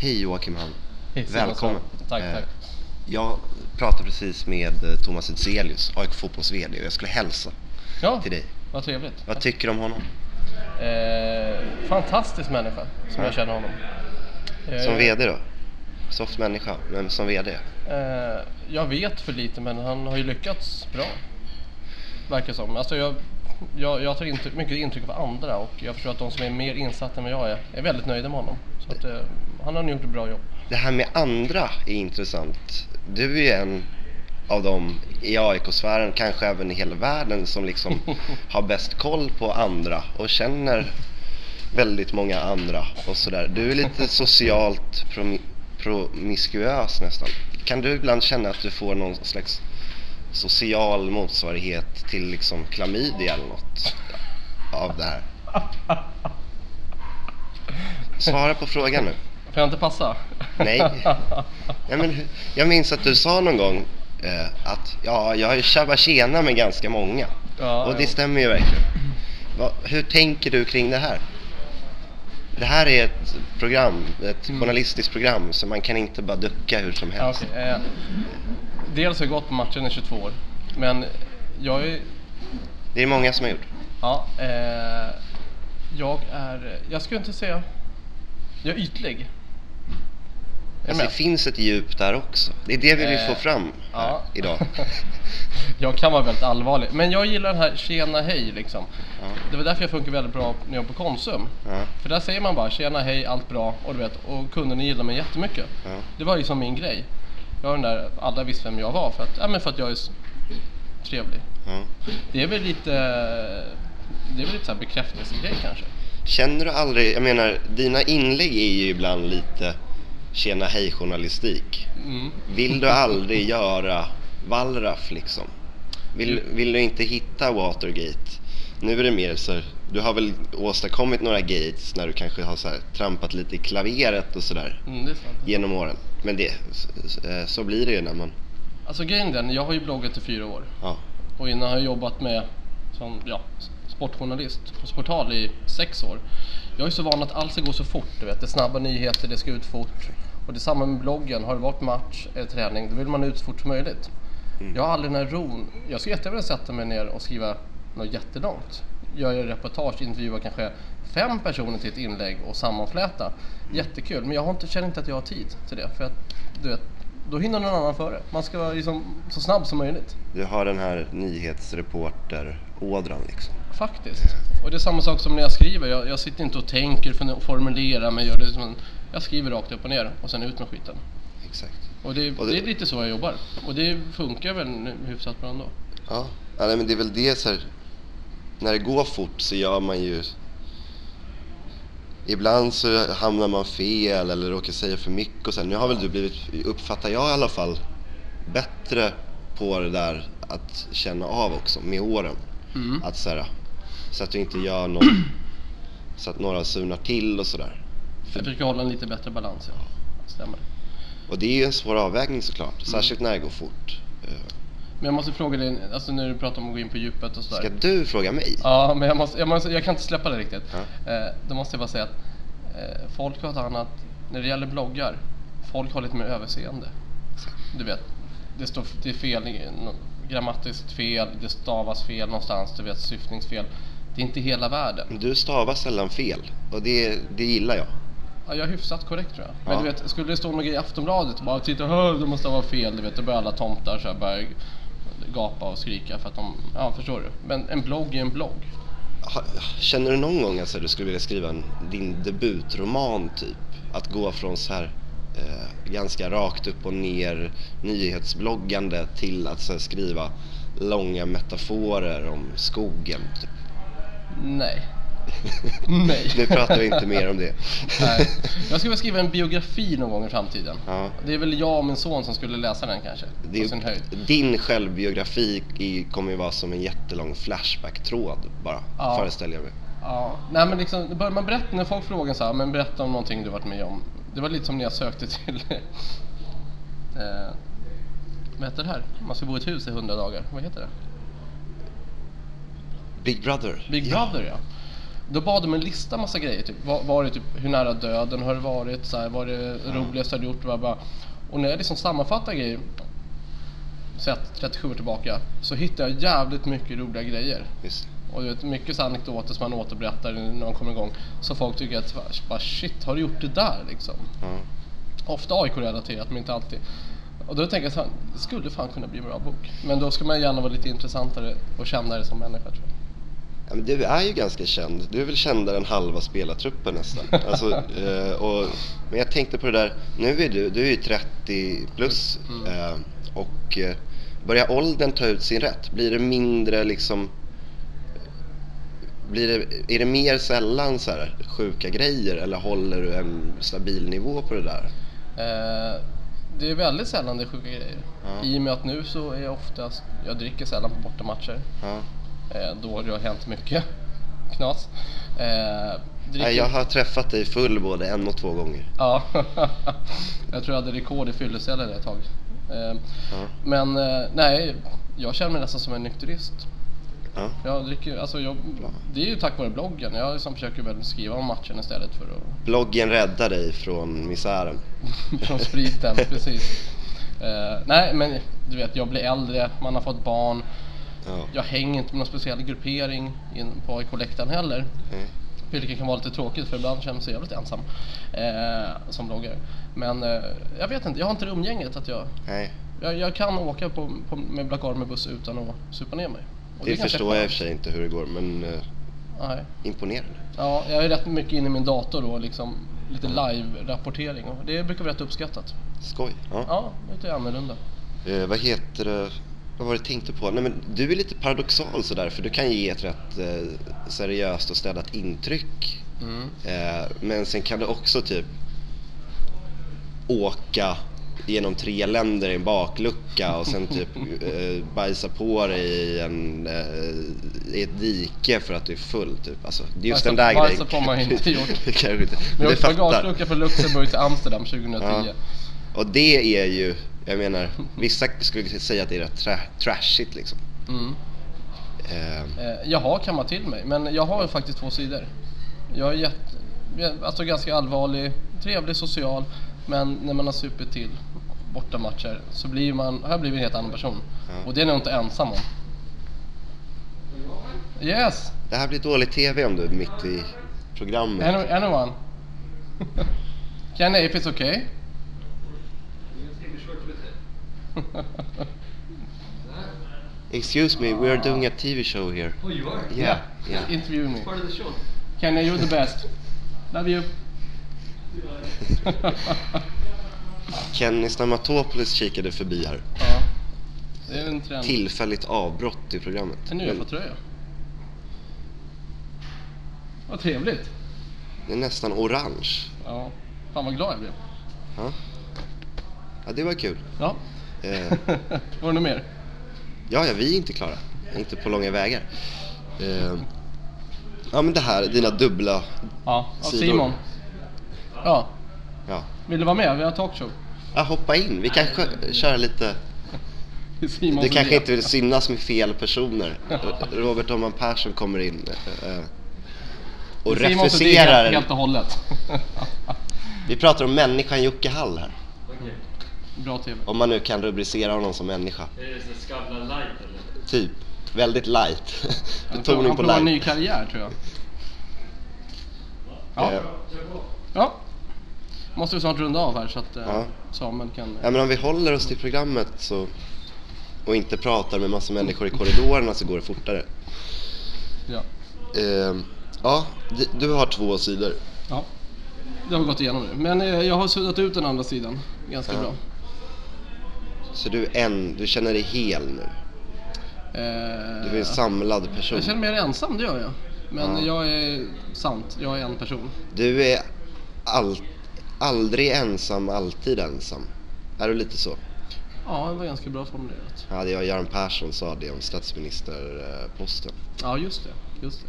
Hej Joakim Hall. Hej, Välkommen. Svensson. Tack, Eh, tack. Jag pratade precis med eh, Thomas Edselius, AIK Fotbolls VD, och jag skulle hälsa Ja, till dig. vad trevligt. Vad tycker du om honom? Eh, fantastisk människa som Ja. jag känner honom. Eh, Som VD då? Soft människa, men som VD? Eh, jag vet för lite men han har ju lyckats bra. Verkar som. Alltså jag, jag, jag tar intryck, mycket intryck av andra och jag förstår att de som är mer insatta än vad jag är, är väldigt nöjda med honom. Så att, eh, han har nog gjort ett bra jobb. Det här med andra är intressant. Du är ju en av dem i AIK-sfären, kanske även i hela världen, som liksom har bäst koll på andra och känner väldigt många andra och sådär. Du är lite socialt promi- promiskuös nästan. Kan du ibland känna att du får någon slags social motsvarighet till liksom klamydia eller något av det här? Svara på frågan nu. Får jag inte passa? Nej. Ja, men, jag minns att du sa någon gång eh, att ja, jag har ju tjena med ganska många. Ja, och det ja. stämmer ju verkligen. Va, hur tänker du kring det här? Det här är ett program, ett Mm. journalistiskt program, så man kan inte bara ducka hur som Ja, helst. okej, eh, dels har jag gått på matchen i 22 år. Men jag är... Det är många som har gjort. Ja, eh, jag är... Jag skulle inte säga... Jag är ytlig. Alltså, det finns ett djup där också. Det är det vi vill Eh, få fram här ja. idag. jag kan vara väldigt allvarlig. Men jag gillar den här tjena hej liksom. Ja. Det var därför jag funkar väldigt bra när jag var på Konsum. Ja. För där säger man bara tjena hej, allt bra och du vet, och kunderna gillar mig jättemycket. Ja. Det var liksom min grej. Jag var den där, alla visste vem jag var för att, ja, men för att jag är trevlig. Det är väl lite, det är väl lite så här bekräftelsegrej kanske. Känner du aldrig, jag menar, dina inlägg är ju ibland lite tjena hej journalistik. Mm. Vill du aldrig göra Wallraff liksom? Vill, vill du inte hitta Watergate? Nu är det mer så du har väl åstadkommit några gates när du kanske har så här, trampat lite i klaveret och sådär Mm, genom åren. Men det, så, så blir det ju när man, Alltså grejen är den, jag har ju bloggat i fyra år. ja. Och innan har jag jobbat med som ja, sportjournalist på Sportal i sex år. Jag är så van att allt ska gå så fort, du vet. Det är snabba nyheter, det ska ut fort. Och det är samma med bloggen. Har det varit match eller träning, då vill man ut så fort som möjligt. Jag har aldrig den här ron. Jag skulle jättegärna sätta mig ner och skriva något jättelångt. Gör jag reportage, intervjua kanske fem personer till ett inlägg och sammanfläta. Jättekul, men jag har inte, känner inte att jag har tid till det. För att, du vet, då hinner någon annan före. Man ska vara liksom så snabb som möjligt. Du har den här nyhetsreporter-ådran liksom. Faktiskt. Och det är samma sak som när jag skriver. Jag, jag sitter inte och tänker, formulerar mig. Jag skriver rakt upp och ner och sen ut med skiten. Exakt. Och det, Och det- det är lite så jag jobbar. Och det funkar väl hyfsat bra ändå. Ja, ja nej, men det är väl det så här, När det går fort så gör man ju... Ibland så hamnar man fel eller råkar säga för mycket och sen. Nu har väl du blivit, uppfattar jag i alla fall, bättre på det där att känna av också med åren. Mm. Att så, här, så att du inte gör någon, så att några surnar till och sådär. Jag försöker hålla en lite bättre balans, ja. Stämmer. Och det är ju en svår avvägning såklart, särskilt när det går fort. Men jag måste fråga dig, alltså när du pratar om att gå in på djupet och sådär. Ska du fråga mig? Ja, men jag, måste, jag, måste, jag kan inte släppa det riktigt. Ja. Eh, då måste jag bara säga att eh, folk har ett annat, när det gäller bloggar, folk har lite mer överseende. Du vet, det står det är fel, grammatiskt fel, det stavas fel någonstans, du vet, syftningsfel. Det är inte hela världen. Du stavar sällan fel och det, det gillar jag. Ja, jag är hyfsat korrekt tror jag. Men Ja. du vet, skulle det stå något i Aftonbladet och bara titta här, det måste vara fel, du vet, då börjar alla tomtar så här, börjar gapa och skrika för att de, ja förstår du. Men en blogg är en blogg. Känner du någon gång att du skulle vilja skriva en, din debutroman typ? Att gå från så här eh, ganska rakt upp och ner nyhetsbloggande till att så här, skriva långa metaforer om skogen. Typ. Nej. Nej. Nu pratar vi inte mer om det. Nej. Jag skulle vilja skriva en biografi någon gång i framtiden. Ja. Det är väl jag och min son som skulle läsa den kanske. Är, din självbiografi kommer ju vara som en jättelång flashback-tråd bara, Ja. föreställer jag mig. Ja, nej men liksom, man berätta, när folk frågar så här, men berätta om någonting du varit med om. Det var lite som när jag sökte till, eh, vad heter det här? Man ska bo i ett hus i hundra dagar, vad heter det? Big Brother. Big Ja. Brother ja. Då bad de en lista massa grejer. Typ, var, var det typ, hur nära döden har det varit? Så här, vad är det roligaste har du gjort? Och, bara, och när jag liksom sammanfattar grejer, sett 37 år tillbaka, så hittar jag jävligt mycket roliga grejer. Just. Och vet, mycket så anekdoter som man återberättar när man kommer igång. Så folk tycker att, bara, shit, har du gjort det där liksom? Ja. Ofta AIK-relaterat men inte alltid. Och då tänker jag så här, det skulle fan kunna bli en bra bok. Men då ska man gärna vara lite intressantare och kändare som människa tror jag. Ja, men du är ju ganska känd. Du är väl kändare än halva spelartruppen nästan. Alltså, eh, och, men jag tänkte på det där, nu är du, du är ju 30 plus eh, och eh, börjar åldern ta ut sin rätt? Blir det mindre liksom blir det, är det mer sällan så här sjuka grejer eller håller du en stabil nivå på det där? Eh, det är väldigt sällan det är sjuka grejer. Ja. I och med att nu så är jag oftast, jag dricker sällan på bortamatcher. Ja. Eh, då det har hänt mycket knas. Eh, dricker- jag har träffat dig full både en och två gånger. Ja, jag tror jag hade rekord i fyllecellen ett tag. Eh, Ja. Men nej, jag känner mig nästan som en nykterist. Ja. Jag dricker, alltså jag, det är ju tack vare bloggen. Jag liksom försöker väl skriva om matchen istället för att Bloggen räddar dig från misären. från spriten, precis. Nej, men du vet, jag blir äldre, man har fått barn. Ja. Jag hänger inte med någon speciell gruppering in på AIK-läktaren heller. Nej. Vilket kan vara lite tråkigt för ibland känner man sig jävligt ensam eh, som bloggare. Men eh, jag vet inte, jag har inte det umgänget att jag, Nej. jag, jag kan åka på, på, med Black Army-buss utan att supa ner mig. Och Det ganska förstår jag i och för sig inte hur det går, men eh, Nej. imponerande. Ja, jag är rätt mycket inne i min dator då, liksom lite live-rapportering och det brukar vara rätt uppskattat. Skoj. Ja. Ja, lite annorlunda. Eh, vad heter det? Vad var det jag tänkte på? Nej, men du är lite paradoxal sådär, för du kan ge ett rätt eh, seriöst och städat intryck. Mm. Eh, men sen kan du också typ åka genom tre länder i en baklucka och sen typ eh, bajsa på dig i, en, eh, i ett dike för att du är full typ. Alltså, det är just Bajsa- den där bajsa grejen. på mig inte gjort. Det kanske inte. Men jag åkte bagagelucka från Luxemburg till Amsterdam 2010. Ja. Och det är ju, jag menar, vissa skulle säga att det är rätt tra- trashigt liksom. Mm. Eh, Eh, jag har kammat till mig, men jag har ju faktiskt två sidor. Jag är jätte, alltså ganska allvarlig, trevlig, social, men när man har supit till bortamatcher så blir man, har jag blivit en helt annan person. Ja. Och det är nog inte ensam om. Yes! det här blir dålig TV om du är mitt i programmet. Any, anyone? Can if it's okay? Excuse me, we are doing a TV show here. Oh, you are? Yeah, yeah. Interview me. Part of the show. Can you're the best. Love you. Kenny Stamatopoulos kikade förbi här. ja, det är en trend. Tillfälligt avbrott i programmet. En Men UFO-tröja. Vad trevligt. det är nästan orange. Ja, fan vad glad jag blev. Ja, ja det var kul. Ja. Eh, Var det något mer? ja, ja, vi är inte klara. Inte på långa vägar. Eh, ja, men det här, dina dubbla... Ja, Sidor. Simon. Ja, Ja. vill du vara med? Vi har talkshow. ja, hoppa in. Vi kanske kör lite... Simons Du kanske inte vill synas med fel personer. Robert Oman Persson kommer in eh, och refuserar. helt, helt och hållet. Vi pratar om människan Jocke Hall här. Bra TV. Om man nu kan rubricera honom som människa. Är det så Skavlan light eller? Typ. Väldigt light. Han Betoning han på provar en ny light. karriär tror jag. Ja. Eh, ja. Måste vi snart runda av här så att eh, Ja. Samuel kan... Ja, men om vi håller oss till programmet så och inte pratar med massa människor i korridorerna så går det fortare. Ja. Ehm, ja, du har två sidor. ja. Det har vi gått igenom nu. Men eh, jag har suddat ut den andra sidan ganska Ja. bra. Så du är en, du känner dig hel nu. Eh, Du är en samlad person. Jag känner mig ensam, det gör jag. Men Ja. jag är sant, jag är en person. Du är all, aldrig ensam, alltid ensam. Är du lite så? Ja, det var ganska bra formulerat. Ja, det var Göran Persson sa det om statsministerposten. Ja, just det. Just det.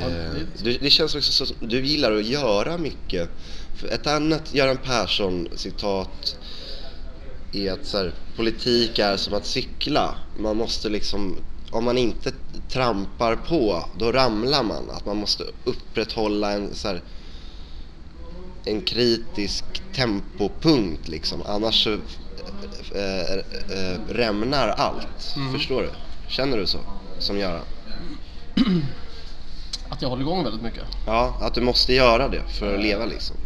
Ja, Eh, det- det, det känns också så som du gillar att göra mycket. För ett annat Göran Persson citat är att så här, politik är som att cykla. Man måste liksom om man inte trampar på, då ramlar man. Att man måste upprätthålla en så här, en kritisk tempopunkt liksom. Annars så äh, äh, rämnar allt. Förstår du? Känner du så? Som Göran? Att jag håller igång väldigt mycket. Ja, att du måste göra det för att leva liksom.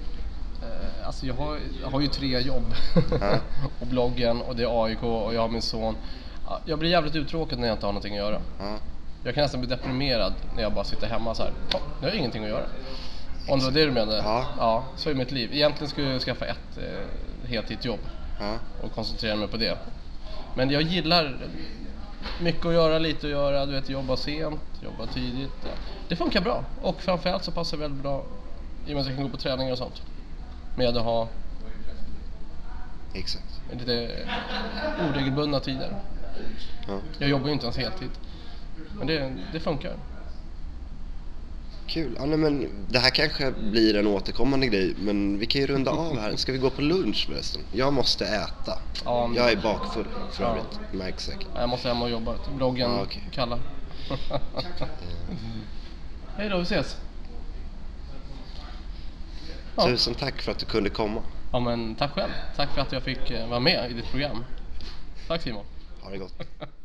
Alltså jag har, jag har ju tre jobb. Ja. och bloggen och det är AIK och jag har min son. Ja, Jag blir jävligt uttråkad när jag inte har någonting att göra. Ja, Jag kan nästan bli deprimerad när jag bara sitter hemma så här. "Ja, Nu har jag ingenting att göra. Om det var det du menade? Ja. ja så är mitt liv. Egentligen skulle jag skaffa ett eh, heltidsjobb ja, och koncentrera mig på det. Men jag gillar mycket att göra, lite att göra. Du vet, jobba sent, jobba tidigt. Det funkar bra. Och framförallt så passar det väldigt bra i och med att jag kan gå på träningar och sånt. Med att ha exakt. lite oregelbundna tider. Ja. Jag jobbar ju inte ens heltid. Men det, det funkar. Kul. Ja, nej, men det här kanske blir en återkommande grej, men vi kan ju runda av här. Ska vi gå på lunch förresten? Jag måste äta. Ja, men- Jag är bakfull för Ja. övrigt, märks säkert. Jag måste hem och jobba. Bloggen Ja, okej. kallar. Hej då, vi ses. Ja. Tusen tack för att du kunde komma. Ja men tack själv. Tack för att jag fick eh, vara med i ditt program. Tack Simon. Ha det gott.